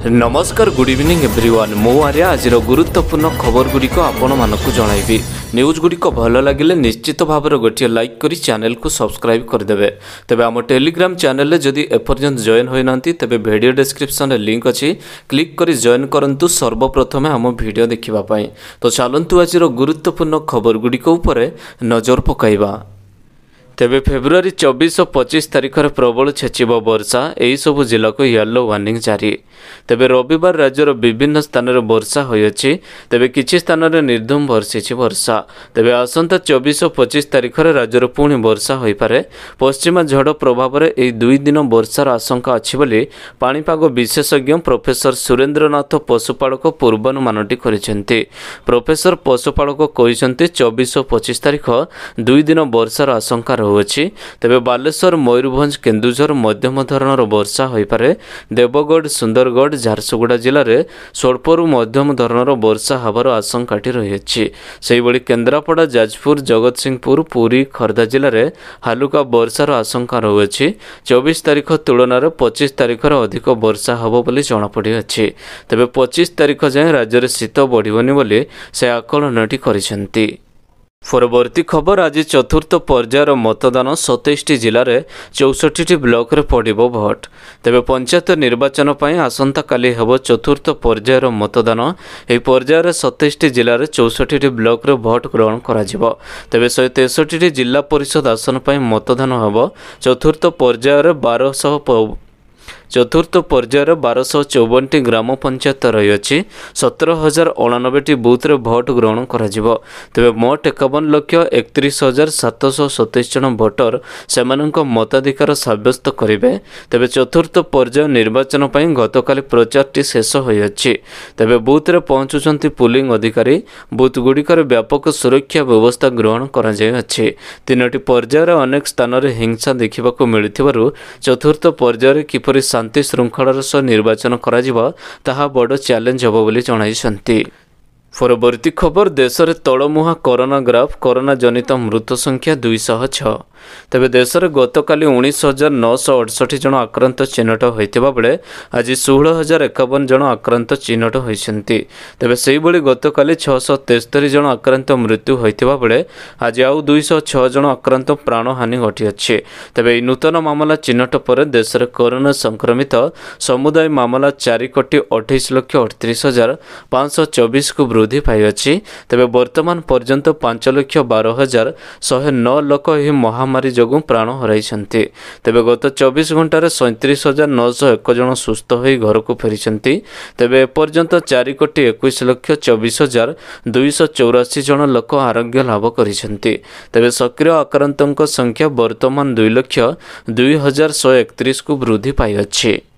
ନମସ୍କାର good evening everyone ମୁଁ ଆର୍ୟା ଆଜିର ଗୁରୁତ୍ୱପୂର୍ଣ୍ଣ ଖବରଗୁଡ଼ିକ ଆପଣମାନଙ୍କୁ ଜଣାଇବି। ନ୍ୟୁଜ୍ଗୁଡ଼ିକ ଭଲ ଲାଗିଲେ ନିଶ୍ଚିତ ଭାବରେ ଗୋଟିଏ ଲାଇକ୍ କରି ଚ୍ୟାନେଲକୁ ସବସ୍କ୍ରାଇବ୍ କରିଦେବେ। ତେବେ ଆମ ଟେଲିଗ୍ରାମ ଚ୍ୟାନେଲରେ ଯଦି ଏପର୍ଯ୍ୟନ୍ତ ଜଏନ୍ ହୋଇନାହାନ୍ତି ତେବେ ଭିଡ଼ିଓ ଡେସ୍କ୍ରିପସନରେ ଲିଙ୍କ୍ ଅଛି। କ୍ଲିକ୍ କରି ଜଏନ୍ କରନ୍ତୁ ସର୍ବପ୍ରଥମେ ଆମ ଭିଡ଼ିଓ ଦେଖିବା ପାଇଁ। ତ ଚାଲନ୍ତୁ ଆଜିର ଗୁରୁତ୍ୱପୂର୍ଣ୍ଣ ଖବରଗୁଡ଼ିକ ଉପରେ ନଜର ପକାଇବା। ତେବେ ଫେବୃଆରୀ ଚବିଶ ଓ ପଚିଶ ତାରିଖରେ ପ୍ରବଳ ଛେଚିବ ବର୍ଷା ଏହିସବୁ ଜିଲ୍ଲାକୁ ୟେଲୋ ୱାର୍ଣ୍ଣିଂ ଜାରି। ତେବେ ରବିବାର ରାଜ୍ୟର ବିଭିନ୍ନ ସ୍ଥାନରେ ବର୍ଷା ହୋଇଅଛି ତେବେ କିଛି ସ୍ଥାନରେ ନିର୍ଦ୍ଧୁମ ବର୍ଷିଛି ବର୍ଷା। ତେବେ ଆସନ୍ତା ଚବିଶ ଓ ପଚିଶ ତାରିଖରେ ରାଜ୍ୟରେ ପୁଣି ବର୍ଷା ହୋଇପାରେ। ପଶ୍ଚିମା ଝଡ଼ ପ୍ରଭାବରେ ଏହି ଦୁଇ ଦିନ ବର୍ଷାର ଆଶଙ୍କା ଅଛି ବୋଲି ପାଣିପାଗ ବିଶେଷଜ୍ଞ ପ୍ରଫେସର ସୁରେନ୍ଦ୍ରନାଥ ପଶୁପାଳକ ପୂର୍ବାନୁମାନଟି କରିଛନ୍ତି। ପ୍ରଫେସର ପଶୁପାଳକ କହିଛନ୍ତି ଚବିଶ ଓ ପଚିଶ ତାରିଖ ଦୁଇ ଦିନ ବର୍ଷାର ଆଶଙ୍କା ରହୁଅଛି ତେବେ ବାଲେଶ୍ୱର ମୟୂରଭଞ୍ଜ କେନ୍ଦୁଝର ମଧ୍ୟମ ଧରଣର ବର୍ଷା ହୋଇପାରେ। ଦେବଗଡ଼ ସୁନ୍ଦରଗଡ଼ ଝାରସୁଗୁଡ଼ା ଜିଲ୍ଲାରେ ସ୍ୱଳ୍ପରୁ ମଧ୍ୟମ ଧରଣର ବର୍ଷା ହେବାର ଆଶଙ୍କାଟି ରହିଅଛି। ସେହିଭଳି କେନ୍ଦ୍ରାପଡ଼ା ଯାଜପୁର ଜଗତସିଂହପୁର ପୁରୀ ଖୋର୍ଦ୍ଧା ଜିଲ୍ଲାରେ ହାଲୁକା ବର୍ଷାର ଆଶଙ୍କା ରହୁଅଛି। ଚବିଶ ତାରିଖ ତୁଳନାରେ ପଚିଶ ତାରିଖରେ ଅଧିକ ବର୍ଷା ହେବ ବୋଲି ଜଣାପଡ଼ିଅଛି। ତେବେ ପଚିଶ ତାରିଖ ଯାଏଁ ରାଜ୍ୟରେ ଶୀତ ବଢ଼ିବନି ବୋଲି ସେ ଆକଳନଟି କରିଛନ୍ତି। ପରବର୍ତ୍ତୀ ଖବର ଆଜି ଚତୁର୍ଥ ପର୍ଯ୍ୟାୟର ମତଦାନ ସତେଇଶଟି ଜିଲ୍ଲାରେ ଚଉଷଠିଟି ବ୍ଲକରେ ପଡ଼ିବ ଭୋଟ। ତେବେ ପଞ୍ଚାୟତ ନିର୍ବାଚନ ପାଇଁ ଆସନ୍ତାକାଲି ହେବ ଚତୁର୍ଥ ପର୍ଯ୍ୟାୟର ମତଦାନ। ଏହି ପର୍ଯ୍ୟାୟରେ ସତେଇଶଟି ଜିଲ୍ଲାରେ ଚଉଷଠିଟି ବ୍ଲକରେ ଭୋଟ ଗ୍ରହଣ କରାଯିବ। ତେବେ ଶହେ ତେଷଠିଟି ଜିଲ୍ଲା ପରିଷଦ ଆସନ ପାଇଁ ମତଦାନ ହେବ। ଚତୁର୍ଥ ପର୍ଯ୍ୟାୟରେ ବାରଶହ ଚତୁର୍ଥ ପର୍ଯ୍ୟାୟରେ ବାରଶହ ଚଉବନଟି ଗ୍ରାମ ପଞ୍ଚାୟତ ରହିଅଛି। ସତର ହଜାର ଅଣାନବେଟି ବୁଥରେ ଭୋଟ ଗ୍ରହଣ କରାଯିବ। ତେବେ ମୋଟ ଏକାବନ ଲକ୍ଷ ଏକତିରିଶ ହଜାର ସାତଶହ ସତେଇଶ ଜଣ ଭୋଟର ସେମାନଙ୍କ ମତାଧିକାର ସାବ୍ୟସ୍ତ କରିବେ। ତେବେ ଚତୁର୍ଥ ପର୍ଯ୍ୟାୟ ନିର୍ବାଚନ ପାଇଁ ଗତକାଲି ପ୍ରଚାରଟି ଶେଷ ହୋଇଅଛି। ତେବେ ବୁଥରେ ପହଞ୍ଚୁଛନ୍ତି ପୁଲିଂ ଅଧିକାରୀ। ବୁଥଗୁଡ଼ିକରେ ବ୍ୟାପକ ସୁରକ୍ଷା ବ୍ୟବସ୍ଥା ଗ୍ରହଣ କରାଯାଇଅଛି। ତିନୋଟି ପର୍ଯ୍ୟାୟରେ ଅନେକ ସ୍ଥାନରେ ହିଂସା ଦେଖିବାକୁ ମିଳିଥିବାରୁ ଚତୁର୍ଥ ପର୍ଯ୍ୟାୟରେ କିପରି ଶାନ୍ତି ଶୃଙ୍ଖଳାର ସହ ନିର୍ବାଚନ କରାଯିବ ତାହା ବଡ଼ ଚ୍ୟାଲେଞ୍ଜ ହେବ ବୋଲି ଜଣାଇଛନ୍ତି। ପରବର୍ତ୍ତୀ ଖବର ଦେଶରେ ତଳମୁହାଁ କରୋନା ଗ୍ରାଫ କରୋନା ଜନିତ ମୃତ ସଂଖ୍ୟା ଦୁଇଶହ ଛଅ ତେବେ ଦେଶରେ ଗତକାଲି ଉଣେଇଶ ହଜାର ନଅଶହ ଅଠଷଠି ଜଣ ଆକ୍ରାନ୍ତ ଚିହ୍ନଟ ହୋଇଥିବା ବେଳେ ଆଜି ଷୋହଳ ହଜାର ଏକାବନ ଜଣ ଆକ୍ରାନ୍ତ ଚିହ୍ନଟ ହୋଇଛନ୍ତି। ତେବେ ସେହିଭଳି ଗତକାଲି ଛଅଶହ ତେସ୍ତରୀ ଜଣ ଆକ୍ରାନ୍ତ ମୃତ୍ୟୁ ହୋଇଥିବା ବେଳେ ଆଜି ଆଉ ଦୁଇଶହ ଛଅ ଜଣ ଆକ୍ରାନ୍ତ ପ୍ରାଣହାନି ଘଟିଅଛି। ତେବେ ଏହି ନୂତନ ମାମଲା ଚିହ୍ନଟ ପରେ ଦେଶରେ କରୋନା ସଂକ୍ରମିତ ସମୁଦାୟ ମାମଲା ଚାରି କୋଟି ଅଠେଇଶ ଲକ୍ଷ ଅଠତିରିଶ ହଜାର ପାଞ୍ଚଶହ ଚବିଶକୁ ପାଇଅଛି। ତେବେ ବର୍ତ୍ତମାନ ପର୍ଯ୍ୟନ୍ତ ପାଞ୍ଚ ଲକ୍ଷ ବାର ହଜାର ଶହେ ନଅ ଲୋକ ଏହି ମହାମାରୀ ଯୋଗୁଁ ପ୍ରାଣ ହରାଇଛନ୍ତି। ତେବେ ଗତ ଚବିଶ ଘଣ୍ଟାରେ ସଇଁତିରିଶ ହଜାର ନଅଶହ ଏକ ଜଣ ସୁସ୍ଥ ହୋଇ ଘରକୁ ଫେରିଛନ୍ତି। ତେବେ ଏପର୍ଯ୍ୟନ୍ତ ଚାରି କୋଟି ଏକୋଇଶ ଲକ୍ଷ ଚବିଶ ହଜାର ଦୁଇଶହ ଚଉରାଶୀ ଜଣ ଲୋକ ଆରୋଗ୍ୟ ଲାଭ କରିଛନ୍ତି। ତେବେ ସକ୍ରିୟ ଆକ୍ରାନ୍ତଙ୍କ ସଂଖ୍ୟା ବର୍ତ୍ତମାନ ଦୁଇ ଲକ୍ଷ ଦୁଇ ହଜାର ଶହେ ଏକତିରିଶକୁ ବୃଦ୍ଧି ପାଇଅଛି।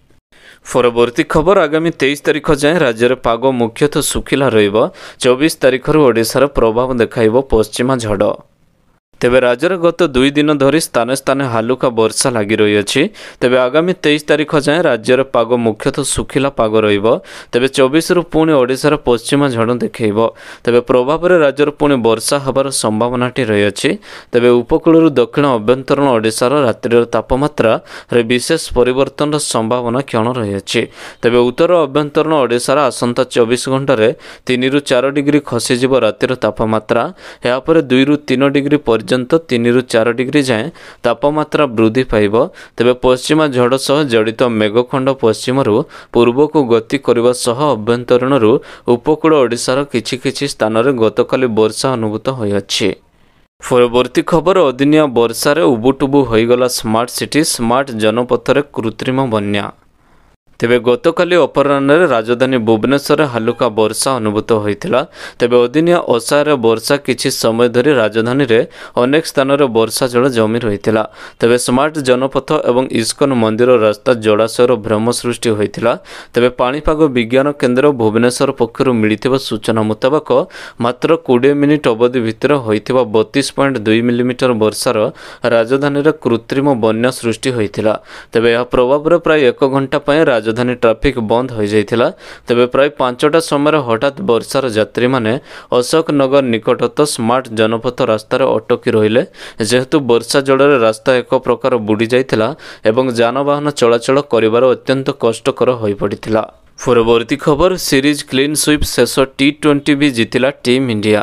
ପରବର୍ତ୍ତୀ ଖବର ଆଗାମୀ ତେଇଶ ତାରିଖ ଯାଏଁ ରାଜ୍ୟରେ ପାଗ ମୁଖ୍ୟତଃ ଶୁଖିଲା ରହିବ। ଚବିଶ ତାରିଖରୁ ଓଡ଼ିଶାର ପ୍ରଭାବ ଦେଖାଇବ ପଶ୍ଚିମା ଝଡ଼। ତେବେ ରାଜ୍ୟରେ ଗତ ଦୁଇ ଦିନ ଧରି ସ୍ଥାନେ ସ୍ଥାନେ ହାଲୁକା ବର୍ଷା ଲାଗି ରହିଅଛି। ତେବେ ଆଗାମୀ ତେଇଶ ତାରିଖ ଯାଏଁ ରାଜ୍ୟରେ ପାଗ ମୁଖ୍ୟତଃ ଶୁଖିଲା ପାଗ ରହିବ। ତେବେ ଚବିଶରୁ ପୁଣି ଓଡ଼ିଶାର ପଶ୍ଚିମା ଝଡ଼ ଦେଖାଇବ। ତେବେ ପ୍ରଭାବରେ ରାଜ୍ୟରେ ପୁଣି ବର୍ଷା ହେବାର ସମ୍ଭାବନାଟି ରହିଅଛି। ତେବେ ଉପକୂଳରୁ ଦକ୍ଷିଣ ଅଭ୍ୟନ୍ତରୀଣ ଓଡ଼ିଶାର ରାତ୍ରିର ତାପମାତ୍ରାରେ ବିଶେଷ ପରିବର୍ତ୍ତନର ସମ୍ଭାବନା କ୍ଷଣ ରହିଅଛି। ତେବେ ଉତ୍ତର ଅଭ୍ୟନ୍ତରୀଣ ଓଡ଼ିଶାର ଆସନ୍ତା ଚବିଶ ଘଣ୍ଟାରେ ତିନିରୁ ଚାରି ଡିଗ୍ରୀ ଖସିଯିବ ରାତିର ତାପମାତ୍ରା। ଏହାପରେ ଦୁଇରୁ ତିନି ଡିଗ୍ରୀ ପର୍ଯ୍ୟନ୍ତ ପର୍ଯ୍ୟନ୍ତ ତିନିରୁ ଚାରି ଡିଗ୍ରୀ ଯାଏଁ ତାପମାତ୍ରା ବୃଦ୍ଧି ପାଇବ। ତେବେ ପଶ୍ଚିମା ଝଡ଼ ସହ ଜଡ଼ିତ ମେଘଖଣ୍ଡ ପଶ୍ଚିମରୁ ପୂର୍ବକୁ ଗତି କରିବା ସହ ଅଭ୍ୟନ୍ତରୀଣରୁ ଉପକୂଳ ଓଡ଼ିଶାର କିଛି କିଛି ସ୍ଥାନରେ ଗତକାଲି ବର୍ଷା ଅନୁଭୂତ ହୋଇଅଛି। ପରବର୍ତ୍ତୀ ଖବର ଅଦିନିଆ ବର୍ଷାରେ ଉବୁଟୁବୁ ହୋଇଗଲା ସ୍ମାର୍ଟ ସିଟି ସ୍ମାର୍ଟ ଜନପଥରେ କୃତ୍ରିମ ବନ୍ୟା। ତେବେ ଗତକାଲି ଅପରାହ୍ନରେ ରାଜଧାନୀ ଭୁବନେଶ୍ୱରରେ ହାଲୁକା ବର୍ଷା ଅନୁଭୂତ ହୋଇଥିଲା। ତେବେ ଅଦିନିଆ ଅସହାୟ ବର୍ଷା କିଛି ସମୟ ଧରି ରାଜଧାନୀରେ ଅନେକ ସ୍ଥାନରେ ବର୍ଷା ଜଳ ଜମି ରହିଥିଲା। ତେବେ ସ୍ମାର୍ଟ ଜନପଥ ଏବଂ ଇସ୍କନ ମନ୍ଦିର ରାସ୍ତା ଜଳାଶୟର ଭ୍ରମ ସୃଷ୍ଟି ହୋଇଥିଲା। ତେବେ ପାଣିପାଗ ବିଜ୍ଞାନ କେନ୍ଦ୍ର ଭୁବନେଶ୍ୱର ପକ୍ଷରୁ ମିଳିଥିବା ସୂଚନା ମୁତାବକ ମାତ୍ର କୋଡ଼ିଏ ମିନିଟ୍ ଅବଧି ଭିତରେ ହୋଇଥିବା ବତିଶ ପଏଣ୍ଟ ଦୁଇ ମିଲିମିଟର ବର୍ଷାର ରାଜଧାନୀରେ କୃତ୍ରିମ ବନ୍ୟା ସୃଷ୍ଟି ହୋଇଥିଲା। ତେବେ ଏହା ପ୍ରଭାବରେ ପ୍ରାୟ ଏକ ଘଣ୍ଟା ପାଇଁ ରାଜ ରାଜଧାନୀ ଟ୍ରାଫିକ୍ ବନ୍ଦ ହୋଇଯାଇଥିଲା। ତେବେ ପ୍ରାୟ ପାଞ୍ଚଟା ସମୟରେ ହଠାତ୍ ବର୍ଷାର ଯାତ୍ରୀମାନେ ଅଶୋକ ନଗର ନିକଟସ୍ଥ ସ୍ମାର୍ଟ ଜନପଥ ରାସ୍ତାରେ ଅଟକି ରହିଲେ। ଯେହେତୁ ବର୍ଷା ଜଳରେ ରାସ୍ତା ଏକ ପ୍ରକାର ବୁଡ଼ି ଯାଇଥିଲା ଏବଂ ଯାନବାହନ ଚଳାଚଳ କରିବାର ଅତ୍ୟନ୍ତ କଷ୍ଟକର ହୋଇପଡ଼ିଥିଲା। ପରବର୍ତ୍ତୀ ଖବର ସିରିଜ୍ କ୍ଲିନ୍ ସୁଇପ୍ ଶେଷ ଟି ଟ୍ୱେଣ୍ଟି ବି ଜିତିଲା ଟିମ୍ ଇଣ୍ଡିଆ।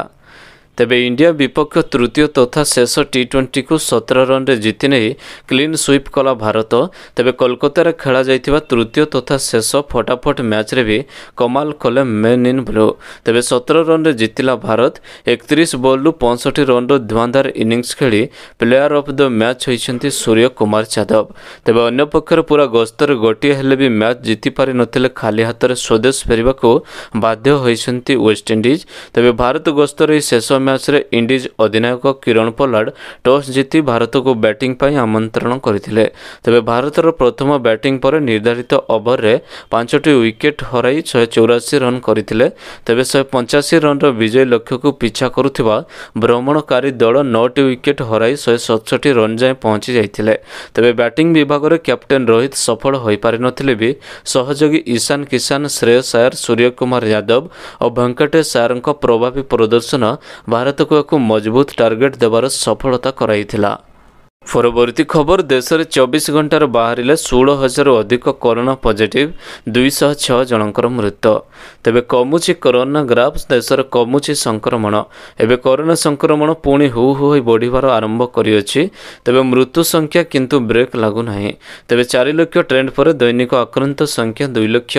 ତେବେ ଇଣ୍ଡିଆ ବିପକ୍ଷ ତୃତୀୟ ତଥା ଶେଷ ଟି ଟ୍ୱେଣ୍ଟିକୁ ସତର ରନ୍ରେ ଜିତି ନେଇ କ୍ଲିନ୍ ସୁଇପ୍ କଲା ଭାରତ। ତେବେ କୋଲକାତାରେ ଖେଳାଯାଇଥିବା ତୃତୀୟ ତଥା ଶେଷ ଫଟାଫଟ ମ୍ୟାଚ୍ରେ ବି କମାଲ କଲେ ମେନ୍ ଇନ୍ ବ୍ଲୁ ତେବେ ସତର ରନ୍ରେ ଜିତିଲା ଭାରତ। ଏକତିରିଶ ବଲ୍ରୁ ପଞ୍ଚଷଠି ରନ୍ର ଧୁଆନ୍ଧାର ଇନିଂସ ଖେଳି ପ୍ଲେୟାର ଅଫ୍ ଦ ମ୍ୟାଚ୍ ହୋଇଛନ୍ତି ସୂର୍ଯ୍ୟ କୁମାର ଯାଦବ। ତେବେ ଅନ୍ୟପକ୍ଷରେ ପୁରା ଗସ୍ତରେ ଗୋଟିଏ ହେଲେ ବି ମ୍ୟାଚ୍ ଜିତି ପାରିନଥିଲେ ଖାଲି ହାତରେ ସ୍ୱଦେଶ ଫେରିବାକୁ ବାଧ୍ୟ ହୋଇଛନ୍ତି ୱେଷ୍ଟଇଣ୍ଡିଜ୍ ତେବେ ଭାରତ ଗସ୍ତର ଏହି ଶେଷ ମ୍ୟାଚ୍ରେ ଇଣ୍ଡିଜ୍ ଅଧିନାୟକ କିରଣ ପୋଲାର୍ଡ ଟସ୍ ଜିତି ଭାରତକୁ ବ୍ୟାଟିଂ ପାଇଁ ଆମନ୍ତ୍ରଣ କରିଥିଲେ। ତେବେ ଭାରତର ପ୍ରଥମ ବ୍ୟାଟିଂ ପରେ ନିର୍ଦ୍ଧାରିତ ଓଭରରେ ପାଞ୍ଚଟି ୱିକେଟ୍ ହରାଇ ଶହେ ଚଉରାଶୀ ରନ୍ କରିଥିଲେ। ତେବେ ଶହେ ପଞ୍ଚାଅଶୀ ରନ୍ର ବିଜୟୀ ଲକ୍ଷ୍ୟକୁ ପିଛା କରୁଥିବା ଭ୍ରମଣକାରୀ ଦଳ ନଅଟି ୱିକେଟ୍ ହରାଇ ଶହେ ସତଷଠି ରନ୍ ଯାଏଁ ପହଞ୍ଚି ଯାଇଥିଲେ। ତେବେ ବ୍ୟାଟିଂ ବିଭାଗରେ କ୍ୟାପ୍ଟେନ୍ ରୋହିତ ସଫଳ ହୋଇପାରିନଥିଲେ ବି ସହଯୋଗୀ ଇଶାନ କିଶାନ ଶ୍ରେୟସ ଆୟର ସୂର୍ଯ୍ୟକୁମାର ଯାଦବ ଓ ଭେଙ୍କଟେଶ ଆୟରଙ୍କ ପ୍ରଭାବୀ ପ୍ରଦର୍ଶନ ଭାରତକୁ ଏକ ମଜବୁତ ଟାର୍ଗେଟ୍ ଦେବାର ସଫଳତା କରାଇଥିଲା। ପରବର୍ତ୍ତୀ ଖବର ଦେଶରେ ଚବିଶ ଘଣ୍ଟାରେ ବାହାରିଲେ ଷୋହଳ ହଜାରରୁ ଅଧିକ କରୋନା ପଜିଟିଭ୍ ଦୁଇଶହ ଛଅ ଜଣଙ୍କର ମୃତ୍ୟୁ ତେବେ କମୁଛି କରୋନା ଗ୍ରାଫ ଦେଶରେ କମୁଛି ସଂକ୍ରମଣ। ଏବେ କରୋନା ସଂକ୍ରମଣ ପୁଣି ହୁ ହୁ ହୋଇ ବଢ଼ିବାର ଆରମ୍ଭ କରିଅଛି। ତେବେ ମୃତ୍ୟୁ ସଂଖ୍ୟା କିନ୍ତୁ ବ୍ରେକ୍ ଲାଗୁନାହିଁ ତେବେ ଚାରି ଲକ୍ଷ ଟ୍ରେଣ୍ଡ ପରେ ଦୈନିକ ଆକ୍ରାନ୍ତ ସଂଖ୍ୟା ଦୁଇ ଲକ୍ଷ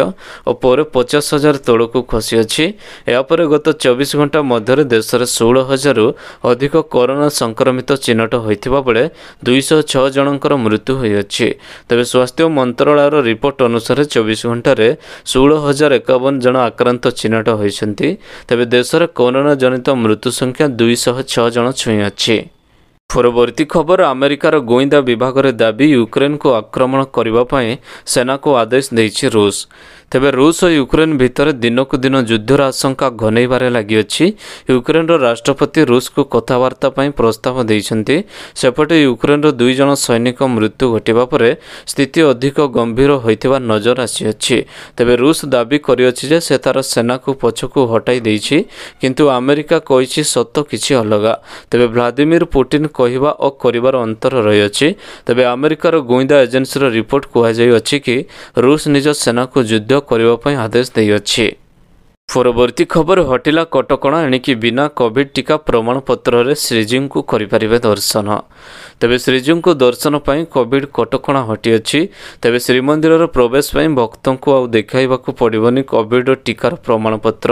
ଓ ପରେ ପଚାଶ ହଜାର ତଳକୁ ଖସିଅଛି। ଏହାପରେ ଗତ ଚବିଶ ଘଣ୍ଟା ମଧ୍ୟରେ ଦେଶରେ ଷୋହଳ ହଜାରରୁ ଅଧିକ କରୋନା ସଂକ୍ରମିତ ଚିହ୍ନଟ ହୋଇଥିବା ବେଳେ ଦୁଇଶହ ଛଅ ଜଣଙ୍କର ମୃତ୍ୟୁ ହୋଇଅଛି। ତେବେ ସ୍ୱାସ୍ଥ୍ୟ ମନ୍ତ୍ରଣାଳୟର ରିପୋର୍ଟ ଅନୁସାରେ ଚବିଶ ଘଣ୍ଟାରେ ଷୋହଳ ହଜାର ଏକାବନ ଜଣ ଆକ୍ରାନ୍ତ ଚିହ୍ନଟ ହୋଇଛନ୍ତି। ତେବେ ଦେଶରେ କରୋନା ଜନିତ ମୃତ୍ୟୁ ସଂଖ୍ୟା ଦୁଇଶହ ଛଅ ଜଣ ଛୁଇଁଅଛି। ପରବର୍ତ୍ତୀ ଖବର ଆମେରିକାର ଗୋଇନ୍ଦା ବିଭାଗରେ ଦାବି ୟୁକ୍ରେନକୁ ଆକ୍ରମଣ କରିବା ପାଇଁ ସେନାକୁ ଆଦେଶ ଦେଇଛି ରୁଷ। ତେବେ ରୁଷ ଓ ୟୁକ୍ରେନ ଭିତରେ ଦିନକୁ ଦିନ ଯୁଦ୍ଧର ଆଶଙ୍କା ଘନେଇବାରେ ଲାଗିଅଛି। ୟୁକ୍ରେନର ରାଷ୍ଟ୍ରପତି ରୁଷକୁ କଥାବାର୍ତ୍ତା ପାଇଁ ପ୍ରସ୍ତାବ ଦେଇଛନ୍ତି। ସେପଟେ ୟୁକ୍ରେନର ଦୁଇ ଜଣ ସୈନିକ ମୃତ୍ୟୁ ଘଟିବା ପରେ ସ୍ଥିତି ଅଧିକ ଗମ୍ଭୀର ହୋଇଥିବା ନଜର ଆସିଅଛି। ତେବେ ରୁଷ ଦାବି କରିଅଛି ଯେ ସେ ତାର ସେନାକୁ ପଛକୁ ହଟାଇ ଦେଇଛି କିନ୍ତୁ ଆମେରିକା କହିଛି ସତ କିଛି ଅଲଗା। ତେବେ ଭ୍ଲାଦିମିର ପୁଟିନ କହିବା ଓ କରିବାର ଅନ୍ତର ରହିଅଛି। ତେବେ ଆମେରିକାର ଗୁଇନ୍ଦା ଏଜେନ୍ସିର ରିପୋର୍ଟ କୁହାଯାଇଅଛି କି ରୁଷ ନିଜ ସେନାକୁ ଯୁଦ୍ଧ କରିବା ପାଇଁ ଆଦେଶ ଦେଇଅଛି। ପରବର୍ତ୍ତୀ ଖବର ହଟିଲା କଟକଣା ଏଣିକି ବିନା କୋଭିଡ୍ ଟିକା ପ୍ରମାଣପତ୍ରରେ ଶ୍ରୀଜୀଉଙ୍କୁ କରିପାରିବେ ଦର୍ଶନ। ତେବେ ଶ୍ରୀଜୀଉଙ୍କୁ ଦର୍ଶନ ପାଇଁ କୋଭିଡ୍ କଟକଣା ହଟିଅଛି। ତେବେ ଶ୍ରୀମନ୍ଦିରର ପ୍ରବେଶ ପାଇଁ ଭକ୍ତଙ୍କୁ ଆଉ ଦେଖାଇବାକୁ ପଡ଼ିବନି କୋଭିଡ୍ ଟିକାର ପ୍ରମାଣପତ୍ର।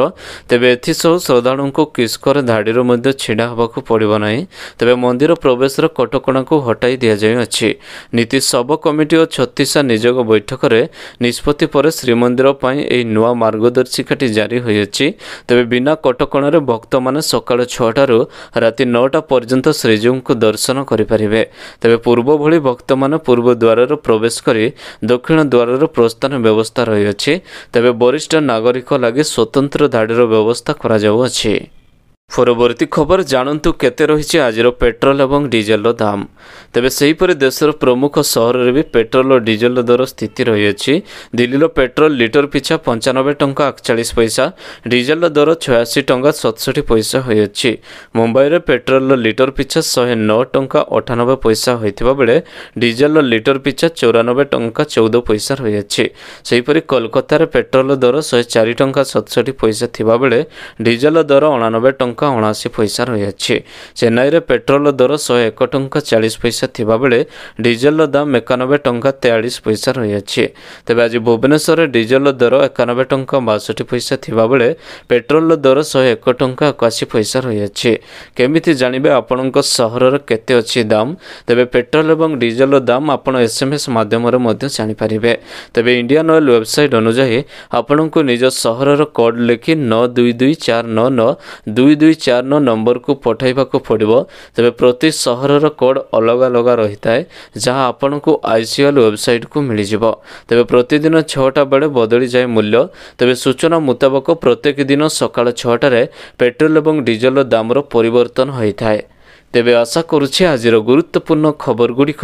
ତେବେ ଏଥିସହ ଶ୍ରଦ୍ଧାଳୁଙ୍କୁ କିସ୍କର ଧାଡ଼ିରେ ମଧ୍ୟ ଛିଡ଼ା ହେବାକୁ ପଡ଼ିବ ନାହିଁ। ତେବେ ମନ୍ଦିର ପ୍ରବେଶର କଟକଣାକୁ ହଟାଇ ଦିଆଯାଇଅଛି। ନୀତି ସବ କମିଟି ଓ ଛତିଶା ନିଯୋଗ ବୈଠକରେ ନିଷ୍ପତ୍ତି ପରେ ଶ୍ରୀମନ୍ଦିର ପାଇଁ ଏହି ନୂଆ ମାର୍ଗଦର୍ଶିକାଟି ଜାରି ହୋଇଅଛି। ତେବେ ବିନା କଟକଣାରେ ଭକ୍ତମାନେ ସକାଳ ଛଅଟାରୁ ରାତି ନଅଟା ପର୍ଯ୍ୟନ୍ତ ଶ୍ରୀଜୀଉଙ୍କୁ ଦର୍ଶନ କରିପାରିବେ। ତେବେ ପୂର୍ବ ଭଳି ଭକ୍ତମାନେ ପୂର୍ବ ଦ୍ୱାରରୁ ପ୍ରବେଶ କରି ଦକ୍ଷିଣ ଦ୍ୱାରରୁ ପ୍ରସ୍ଥାନ ବ୍ୟବସ୍ଥା ରହିଅଛି। ତେବେ ବରିଷ୍ଠ ନାଗରିକ ଲାଗି ସ୍ୱତନ୍ତ୍ର ଧାଡ଼ିର ବ୍ୟବସ୍ଥା କରାଯାଉଅଛି। ପରବର୍ତ୍ତୀ ଖବର ଜାଣନ୍ତୁ କେତେ ରହିଛି ଆଜିର ପେଟ୍ରୋଲ ଏବଂ ଡିଜେଲର ଦାମ। ତେବେ ସେହିପରି ଦେଶର ପ୍ରମୁଖ ସହରରେ ବି ପେଟ୍ରୋଲ ଓ ଡିଜେଲର ଦର ସ୍ଥିତି ରହିଅଛି। ଦିଲ୍ଲୀର ପେଟ୍ରୋଲ ଲିଟର ପିଛା ପଞ୍ଚାନବେ ଟଙ୍କା ଅଠଚାଳିଶ ପଇସା ଡିଜେଲର ଦର ଛୟାଅଶୀ ଟଙ୍କା ସତଷଠି ପଇସା ହୋଇଅଛି। ମୁମ୍ବାଇରେ ପେଟ୍ରୋଲର ଲିଟର ପିଛା ଶହେ ନଅ ଟଙ୍କା ଅଠାନବେ ପଇସା ହୋଇଥିବା ବେଳେ ଡିଜେଲର ଲିଟର ପିଛା ଚଉରାନବେ ଟଙ୍କା ଚଉଦ ପଇସା ରହିଅଛି। ସେହିପରି କୋଲକାତାରେ ପେଟ୍ରୋଲ ଦର ଶହେ ଚାରି ଟଙ୍କା ସତଷଠି ପଇସା ଥିବାବେଳେ ଡିଜେଲ ଦର ଅଣାନବେ ଟଙ୍କା ଟଙ୍କା ଅଣାଅଶୀ ପଇସା ରହିଅଛି। ଚେନ୍ନାଇରେ ପେଟ୍ରୋଲ ଦର ଶହେ ଏକ ଟଙ୍କା ଚାଳିଶ ପଇସା ଥିବାବେଳେ ଡିଜେଲର ଦାମ ଏକାନବେ ଟଙ୍କା ତେୟାଳିଶ ପଇସା ରହିଅଛି। ତେବେ ଆଜି ଭୁବନେଶ୍ୱରରେ ଡିଜେଲ ଦର ଏକାନବେ ଟଙ୍କା ବାଷଠି ପଇସା ଥିବାବେଳେ ପେଟ୍ରୋଲର ଦର ଶହେ ଏକ ଟଙ୍କା ଏକାଅଶୀ ପଇସା ରହିଅଛି। କେମିତି ଜାଣିବେ ଆପଣଙ୍କ ସହରର କେତେ ଅଛି ଦାମ? ତେବେ ପେଟ୍ରୋଲ ଏବଂ ଡିଜେଲର ଦାମ ଆପଣ ଏସ୍ ଏମ୍ ଏସ୍ ମାଧ୍ୟମରେ ମଧ୍ୟ ଜାଣିପାରିବେ। ତେବେ ଇଣ୍ଡିଆନ୍ ଅଏଲ୍ ୱେବସାଇଟ୍ ଅନୁଯାୟୀ ଆପଣଙ୍କୁ ନିଜ ସହରର କୋଡ୍ ଲେଖି ନଅ ଦୁଇ ଦୁଇ ଚାରି ନଅ ନଅ ଦୁଇ ଦୁଇ ଦୁଇ ଚାରି ନଅ ନମ୍ବରକୁ ପଠାଇବାକୁ ପଡ଼ିବ। ତେବେ ପ୍ରତି ସହରର କୋଡ଼୍ ଅଲଗା ଅଲଗା ରହିଥାଏ ଯାହା ଆପଣଙ୍କୁ ଆଇସିଏଲ୍ ୱେବସାଇଟ୍କୁ ମିଳିଯିବ। ତେବେ ପ୍ରତିଦିନ ଛଅଟା ବେଳେ ବଦଳିଯାଏ ମୂଲ୍ୟ। ତେବେ ସୂଚନା ମୁତାବକ ପ୍ରତ୍ୟେକ ଦିନ ସକାଳ ଛଅଟାରେ ପେଟ୍ରୋଲ ଏବଂ ଡିଜେଲର ଦାମର ପରିବର୍ତ୍ତନ ହୋଇଥାଏ। ତେବେ ଆଶା କରୁଛି ଆଜିର ଗୁରୁତ୍ୱପୂର୍ଣ୍ଣ ଖବରଗୁଡ଼ିକ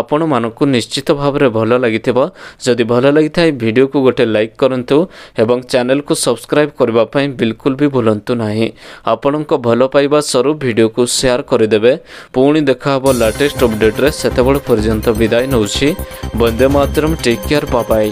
ଆପଣମାନଙ୍କୁ ନିଶ୍ଚିତ ଭାବରେ ଭଲ ଲାଗିଥିବ। ଯଦି ଭଲ ଲାଗିଥାଏ ଭିଡ଼ିଓକୁ ଗୋଟେ ଲାଇକ୍ କରନ୍ତୁ ଏବଂ ଚ୍ୟାନେଲକୁ ସବସ୍କ୍ରାଇବ୍ କରିବା ପାଇଁ ବିଲକୁଲ ବି ଭୁଲନ୍ତୁ ନାହିଁ। ଆପଣଙ୍କ ଭଲ ପାଇବା ସରୁ ଭିଡ଼ିଓକୁ ସେୟାର କରିଦେବେ। ପୁଣି ଦେଖାହେବ ଲାଟେଷ୍ଟ ଅପଡ଼େଟ୍ରେ ସେତେବେଳେ ପର୍ଯ୍ୟନ୍ତ ବିଦାୟ ନେଉଛି। Vande Mataram take care ବାବାଇ